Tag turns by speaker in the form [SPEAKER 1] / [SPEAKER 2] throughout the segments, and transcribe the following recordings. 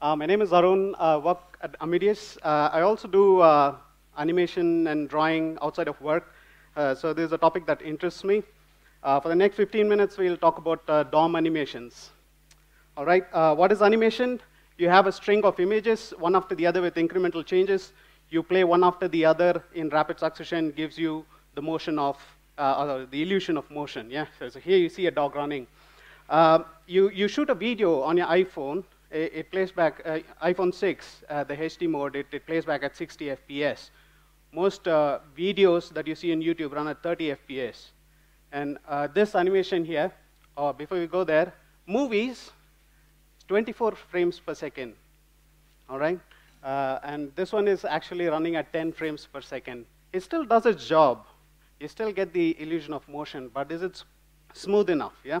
[SPEAKER 1] Uh, my name is Arun. I work at Amadeus. Uh, I also do uh, animation and drawing outside of work. Uh, so this is a topic that interests me. Uh, for the next 15 minutes, we'll talk about uh, DOM animations. All right, uh, what is animation? You have a string of images, one after the other with incremental changes. You play one after the other in rapid succession, gives you the motion of, uh, the illusion of motion. Yeah, so, here you see a dog running. Uh, you, you shoot a video on your iPhone, it, plays back, uh, iPhone 6, uh, the HD mode, it, it plays back at 60 FPS. Most uh, videos that you see on YouTube run at 30 FPS. And uh, this animation here, or before we go there, movies, 24 frames per second. All right? Uh, and this one is actually running at 10 frames per second. It still does its job. You still get the illusion of motion, but is it smooth enough? Yeah?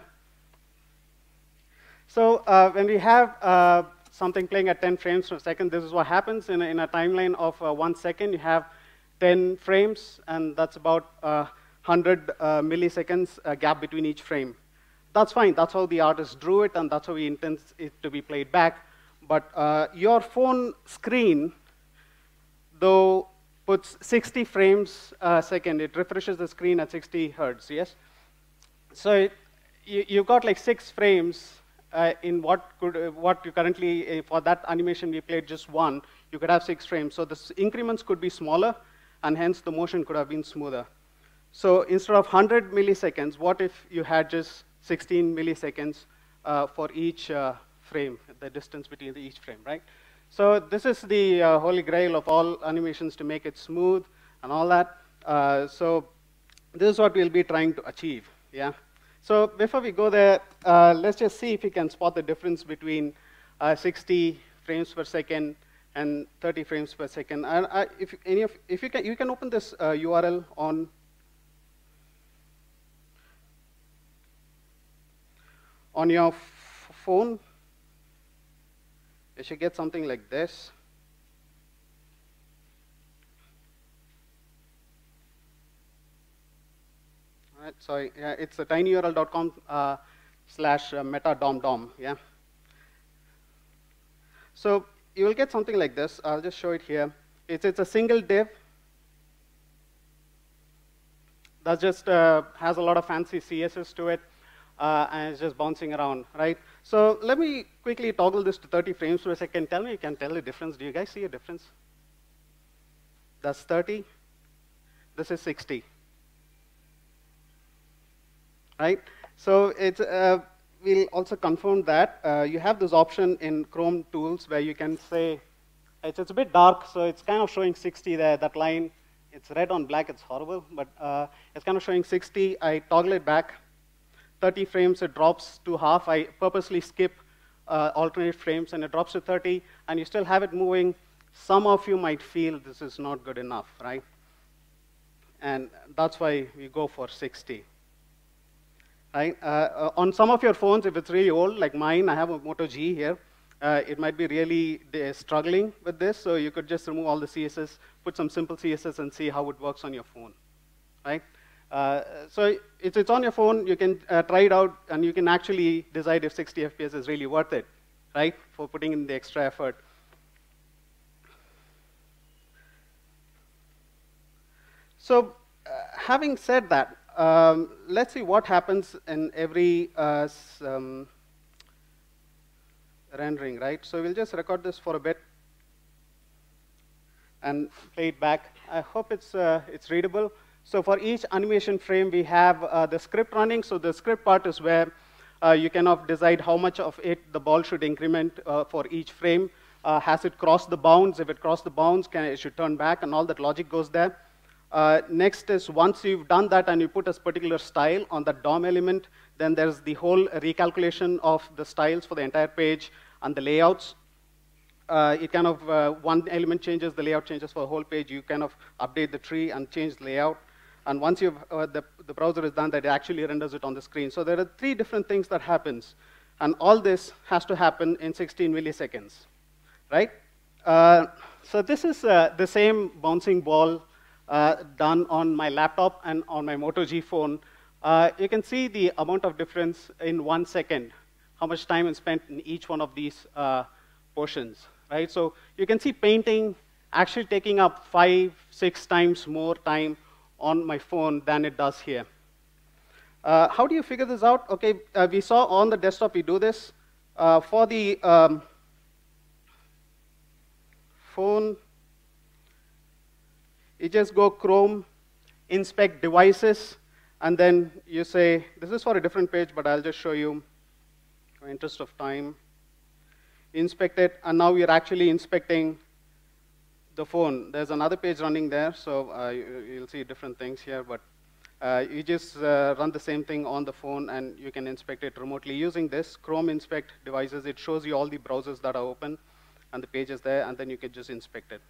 [SPEAKER 1] So uh, when we have uh, something playing at 10 frames per second, this is what happens in a, in a timeline of uh, one second. You have 10 frames, and that's about 100 uh, milliseconds uh, gap between each frame. That's fine. That's how the artist drew it, and that's how he intends it to be played back. But uh, your phone screen, though, puts 60 frames a second. It refreshes the screen at 60 hertz, yes? So it, you, you've got like six frames uh, in what could uh, what you currently uh, for that animation we played just one you could have six frames. So the increments could be smaller and hence the motion could have been smoother. So instead of 100 milliseconds what if you had just 16 milliseconds uh, for each uh, frame the distance between the each frame right? So this is the uh, holy grail of all animations to make it smooth and all that. So this is what we'll be trying to achieve yeah so before we go there, uh, let's just see if we can spot the difference between uh, 60 frames per second and 30 frames per second. And uh, if any of, if you can, you can open this URL uh, on on your phone. You should get something like this. Right, so yeah, it's a tinyurl.com uh, slash uh, meta dom dom. Yeah. So you will get something like this. I'll just show it here. It's it's a single div that just uh, has a lot of fancy CSS to it, uh, and it's just bouncing around, right? So let me quickly toggle this to 30 frames per second. Tell me you can tell the difference. Do you guys see a difference? That's 30. This is 60 right? So it's, uh, we'll also confirm that. Uh, you have this option in Chrome tools where you can say, it's, it's, a bit dark, so it's kind of showing 60 there, that line. It's red on black, it's horrible, but uh, it's kind of showing 60. I toggle it back. 30 frames, it drops to half. I purposely skip uh, alternate frames, and it drops to 30, and you still have it moving. Some of you might feel this is not good enough, right? And that's why we go for 60. Right? Uh, uh, on some of your phones, if it's really old, like mine, I have a Moto G here, uh, it might be really struggling with this, so you could just remove all the CSS, put some simple CSS, and see how it works on your phone. Right? Uh, so it's, it's on your phone, you can uh, try it out, and you can actually decide if 60 FPS is really worth it, right, for putting in the extra effort. So uh, having said that, um, let's see what happens in every uh, um, rendering, right? So we'll just record this for a bit and play it back. I hope it's, uh, it's readable. So for each animation frame, we have uh, the script running. So the script part is where uh, you of decide how much of it the ball should increment uh, for each frame. Uh, has it crossed the bounds? If it crossed the bounds, can, it should turn back, and all that logic goes there. Uh, next is once you've done that and you put a particular style on the DOM element, then there's the whole recalculation of the styles for the entire page and the layouts. Uh, it kind of, uh, one element changes, the layout changes for the whole page. You kind of update the tree and change the layout. And once you've, uh, the, the browser is done, that it actually renders it on the screen. So there are three different things that happens. And all this has to happen in 16 milliseconds, right? Uh, so this is the same bouncing ball done on my laptop and on my Moto G phone, uh, you can see the amount of difference in one second, how much time is spent in each one of these uh, portions, right? So you can see painting actually taking up five, six times more time on my phone than it does here. Uh, how do you figure this out? Okay, uh, we saw on the desktop we do this. Uh, for the um, phone, you just go Chrome, inspect devices, and then you say, this is for a different page, but I'll just show you for interest of time. Inspect it, and now you're actually inspecting the phone. There's another page running there, so uh, you, will see different things here, but uh, you just uh, run the same thing on the phone, and you can inspect it remotely using this Chrome Inspect devices. It shows you all the browsers that are open, and the page is there, and then you can just inspect it,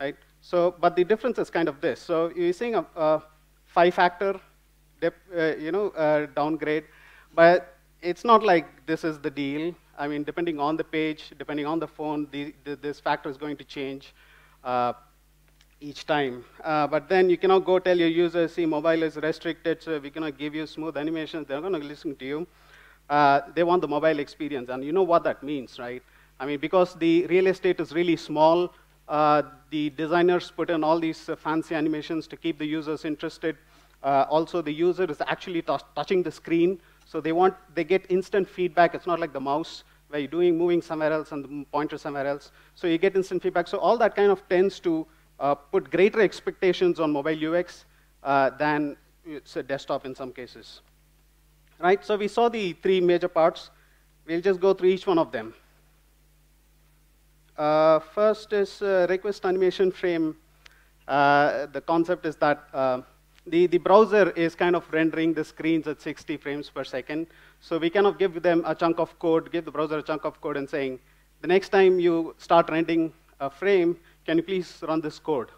[SPEAKER 1] right? So, but the difference is kind of this. So you're seeing a, a five-factor, uh, you know, uh, downgrade, but it's not like this is the deal. I mean, depending on the page, depending on the phone, the, the, this factor is going to change uh, each time. Uh, but then you cannot go tell your users, see, mobile is restricted, so we cannot give you smooth animations. They're going to listen to you. Uh, they want the mobile experience, and you know what that means, right? I mean, because the real estate is really small, uh, the designers put in all these uh, fancy animations to keep the users interested. Uh, also, the user is actually touching the screen, so they want, they get instant feedback. It's not like the mouse where you're doing, moving somewhere else and the pointer somewhere else. So you get instant feedback. So all that kind of tends to uh, put greater expectations on mobile UX uh, than say, desktop in some cases. Right, so we saw the three major parts. We'll just go through each one of them. Uh, first is uh, request animation frame. Uh, the concept is that uh, the, the browser is kind of rendering the screens at 60 frames per second. So we kind of give them a chunk of code, give the browser a chunk of code and saying, the next time you start rendering a frame, can you please run this code,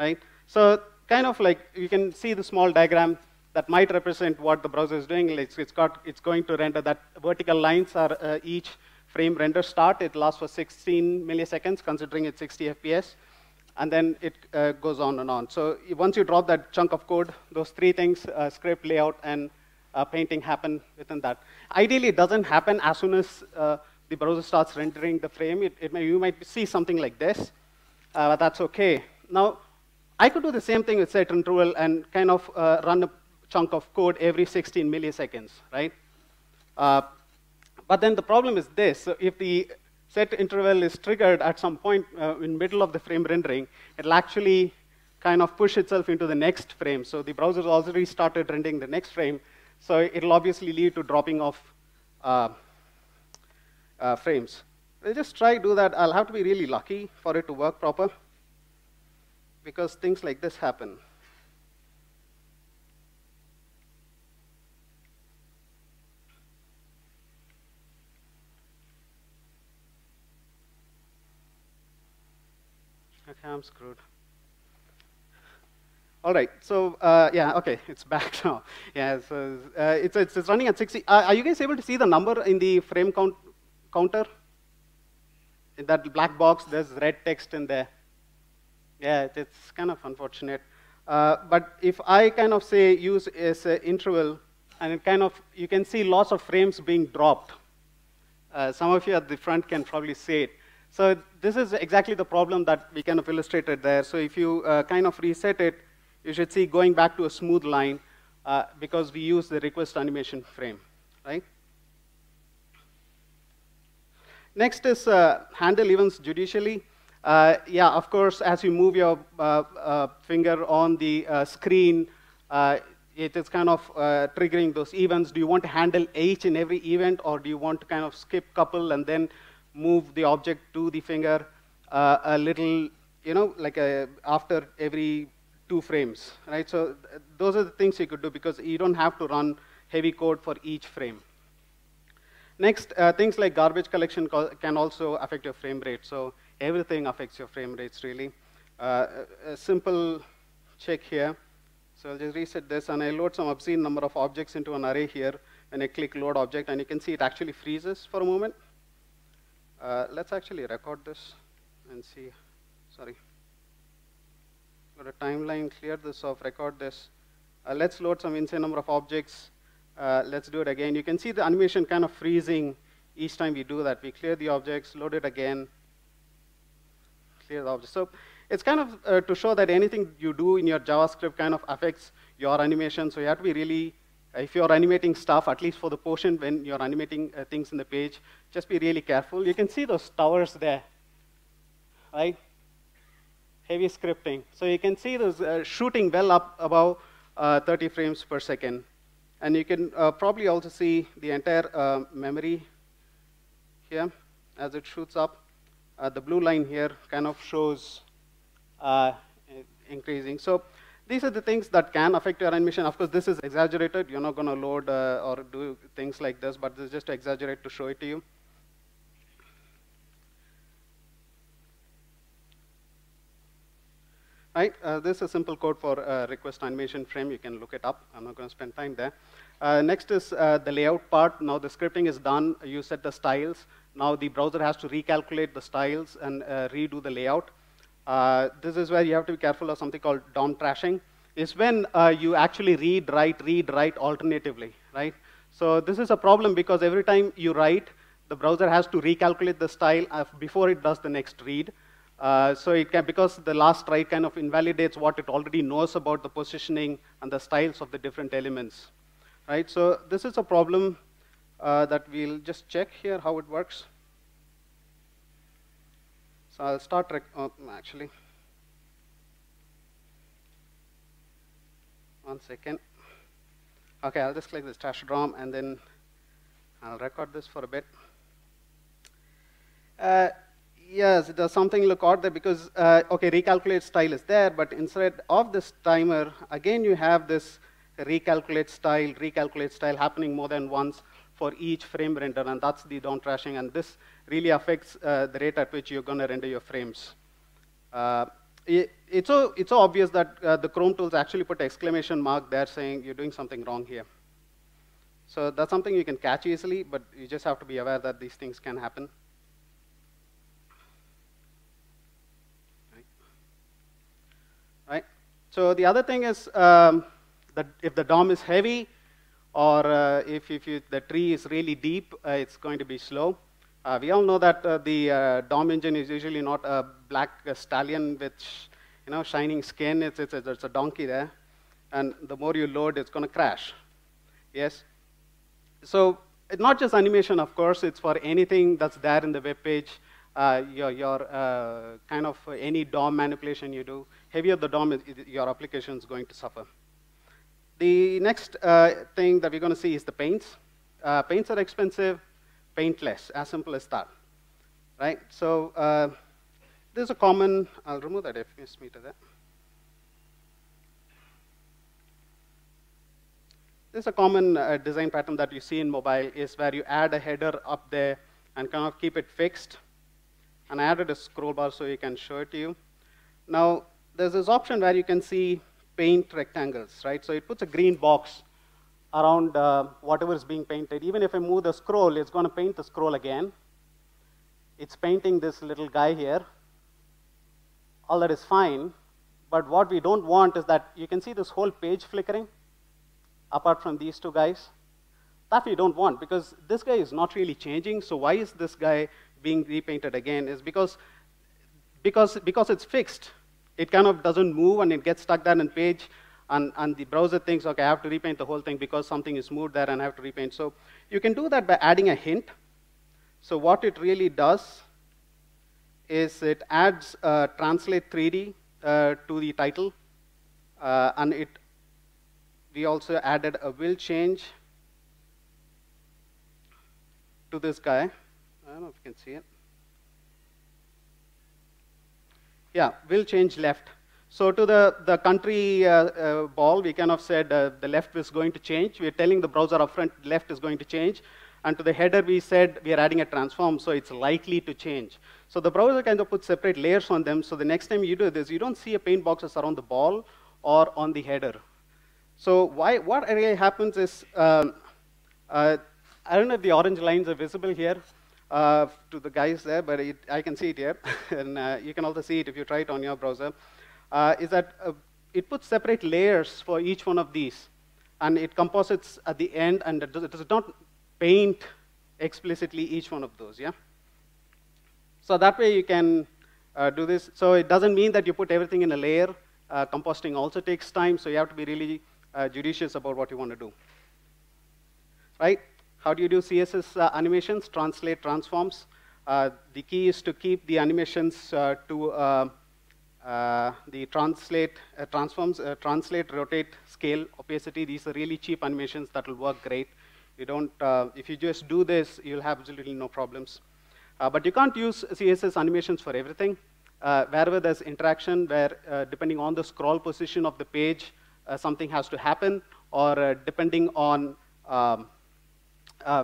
[SPEAKER 1] right? So kind of like you can see the small diagram that might represent what the browser is doing. It's, it's, got, it's going to render that vertical lines are uh, each frame render start. It lasts for 16 milliseconds, considering it's 60 FPS and then it uh, goes on and on. So once you drop that chunk of code, those three things, uh, script, layout, and uh, painting happen within that. Ideally, it doesn't happen as soon as uh, the browser starts rendering the frame. It, it may, you might see something like this, uh, but that's OK. Now, I could do the same thing with set interval and kind of uh, run a chunk of code every 16 milliseconds, right? But then the problem is this. So if the set interval is triggered at some point uh, in middle of the frame rendering, it'll actually kind of push itself into the next frame. So the browser already started rendering the next frame, so it'll obviously lead to dropping off uh, uh, frames. I'll just try do that. I'll have to be really lucky for it to work proper, because things like this happen. Okay, I'm screwed. All right, so uh, yeah, okay, it's back now. Yeah, so uh, it's, it's, it's running at 60. Uh, are you guys able to see the number in the frame count counter? In that black box, there's red text in there. Yeah, it's kind of unfortunate. Uh, but if I kind of say use as an interval, and it kind of, you can see lots of frames being dropped. Uh, some of you at the front can probably see it. So this is exactly the problem that we kind of illustrated there. So if you uh, kind of reset it, you should see going back to a smooth line uh, because we use the request animation frame, right? Next is uh, handle events judicially. Uh, yeah, of course, as you move your uh, uh, finger on the screen, it is kind of triggering those events. Do you want to handle each and every event, or do you want to kind of skip couple and then move the object to the finger uh, a little, you know, like a, after every two frames, right? So th those are the things you could do because you don't have to run heavy code for each frame. Next, uh, things like garbage collection can also affect your frame rate. So everything affects your frame rates, really. Uh, a simple check here. So I'll just reset this, and I load some obscene number of objects into an array here, and I click load object, and you can see it actually freezes for a moment. Uh, let's actually record this and see. Sorry. Got a timeline, clear this off, record this. Uh, let's load some insane number of objects. Uh, let's do it again. You can see the animation kind of freezing each time we do that. We clear the objects, load it again, clear the objects. So it's kind of uh, to show that anything you do in your JavaScript kind of affects your animation. So you have to be really, if you're animating stuff, at least for the portion when you're animating uh, things in the page, just be really careful. You can see those towers there, right? Heavy scripting. So you can see those uh, shooting well up above uh, 30 frames per second. And you can uh, probably also see the entire uh, memory here as it shoots up. Uh, the blue line here kind of shows increasing. So these are the things that can affect your animation. Of course, this is exaggerated. You're not going to load uh, or do things like this, but this is just to exaggerate to show it to you. Right, uh, this is a simple code for uh, request animation frame. You can look it up. I'm not going to spend time there. Uh, next is uh, the layout part. Now the scripting is done. You set the styles. Now the browser has to recalculate the styles and uh, redo the layout. Uh, this is where you have to be careful of something called DOM thrashing. Is when you actually read, write, read, write alternatively, right? So this is a problem because every time you write, the browser has to recalculate the style before it does the next read. Uh, so it can, because the last write kind of invalidates what it already knows about the positioning and the styles of the different elements, right? So this is a problem uh, that we'll just check here how it works. So I'll start, oh, actually. One second. Okay, I'll just click this trash DOM and then I'll record this for a bit. Uh, yes, does something look odd there because, uh, okay, recalculate style is there, but instead of this timer, again you have this recalculate style, recalculate style happening more than once for each frame render, and that's the DOM thrashing, and this really affects uh, the rate at which you're going to render your frames. Uh, it, it's, so, it's so obvious that uh, the Chrome tools actually put exclamation mark there saying you're doing something wrong here. So that's something you can catch easily, but you just have to be aware that these things can happen. Right. So the other thing is um, that if the DOM is heavy or uh, if, if you, the tree is really deep, uh, it's going to be slow. Uh, we all know that uh, the uh, DOM engine is usually not a black stallion with you know, shining skin. It's, it's, it's a donkey there. And the more you load, it's going to crash. Yes? So it's not just animation, of course. It's for anything that's there in the web page. Uh, your, your uh, kind of any DOM manipulation you do, heavier the DOM, is, your application is going to suffer. The next uh, thing that we're going to see is the paints. Uh, paints are expensive, paintless, as simple as that. Right? So uh, this is a common, I'll remove that FPS meter there. This is a common uh, design pattern that you see in mobile is where you add a header up there and kind of keep it fixed and I added a scroll bar so you can show it to you. Now, there's this option where you can see paint rectangles, right? So it puts a green box around uh, whatever is being painted. Even if I move the scroll, it's going to paint the scroll again. It's painting this little guy here. All that is fine. But what we don't want is that you can see this whole page flickering apart from these two guys. That we don't want because this guy is not really changing. So why is this guy being repainted again is because, because, because it's fixed. It kind of doesn't move and it gets stuck there in page and, and the browser thinks, okay, I have to repaint the whole thing because something is moved there and I have to repaint. So you can do that by adding a hint. So what it really does is it adds uh, translate 3D uh, to the title, uh, and it we also added a will change to this guy. I don't know if you can see it. Yeah, will change left. So to the, the country uh, uh, ball, we kind of said uh, the left is going to change. We're telling the browser upfront left is going to change. And to the header, we said we are adding a transform, so it's likely to change. So the browser kind of puts separate layers on them. So the next time you do this, you don't see a paint boxes around the ball or on the header. So why, what really happens is, um, uh, I don't know if the orange lines are visible here uh, to the guys there, but it, I can see it here, and uh, you can also see it if you try it on your browser, uh, is that uh, it puts separate layers for each one of these, and it composites at the end, and it does, it does not paint explicitly each one of those, yeah? So that way you can uh, do this. So it doesn't mean that you put everything in a layer. Uh, compositing also takes time, so you have to be really judicious about what you want to do. Right? How do you do CSS uh, animations? Translate transforms. Uh, the key is to keep the animations uh, to the translate transforms, translate, rotate, scale, opacity. These are really cheap animations that will work great. You don't, if you just do this, you'll have absolutely no problems. Uh, but you can't use CSS animations for everything. Uh, wherever there's interaction, where uh, depending on the scroll position of the page, something has to happen, or depending on um,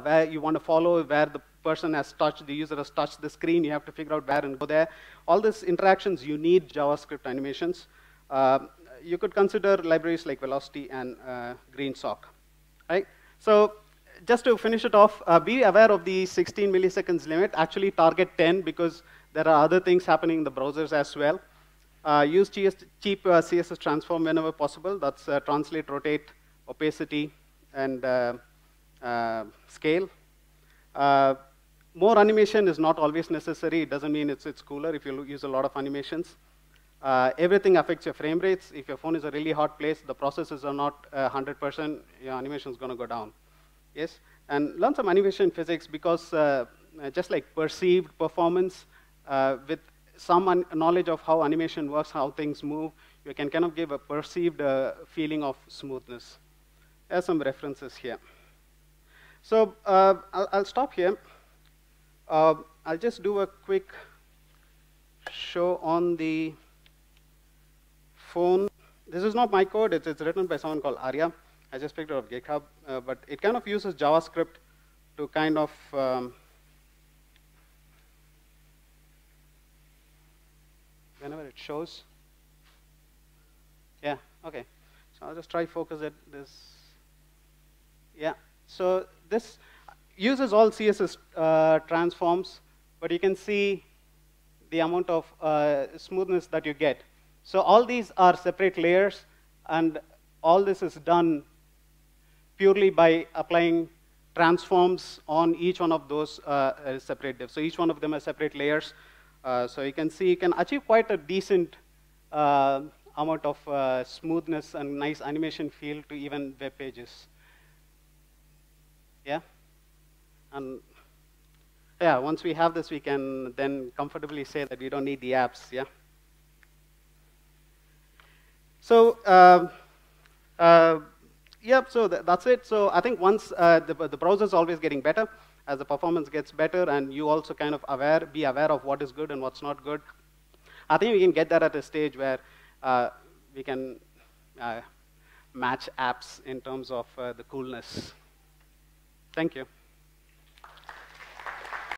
[SPEAKER 1] where you want to follow, where the person has touched, the user has touched the screen, you have to figure out where and go there. All these interactions, you need JavaScript animations. Uh, you could consider libraries like Velocity and uh, GreenSock, right? So just to finish it off, uh, be aware of the 16 milliseconds limit. Actually, target 10 because there are other things happening in the browsers as well. Uh, use cheap uh, CSS transform whenever possible. That's uh, translate, rotate, opacity, and uh, uh, scale. more animation is not always necessary. It doesn't mean it's, it's cooler if you use a lot of animations. everything affects your frame rates. If your phone is a really hot place, the processes are not 100%, your animation is going to go down yes? And learn some animation physics because uh, uh, just like perceived performance, uh, with some knowledge of how animation works, how things move, you can kind of give a perceived uh, feeling of smoothness. There are some references here. So uh, I'll, I'll, stop here. Uh, I'll just do a quick show on the phone. This is not my code. It's, it's written by someone called Arya. I just picked it up GitHub, uh, but it kind of uses JavaScript to kind of um, whenever it shows. Yeah, okay. So I'll just try focus at this. Yeah, so this uses all CSS uh, transforms, but you can see the amount of uh, smoothness that you get. So all these are separate layers, and all this is done purely by applying transforms on each one of those uh, uh, separate divs. So each one of them has separate layers. Uh, so you can see you can achieve quite a decent uh, amount of smoothness and nice animation feel to even web pages. Yeah? And yeah, once we have this, we can then comfortably say that we don't need the apps, yeah? So, uh, uh, Yep, so th that's it. So I think once uh, the, the browser is always getting better, as the performance gets better, and you also kind of aware, be aware of what is good and what's not good. I think we can get that at a stage where uh, we can uh, match apps in terms of uh, the coolness. Thank you.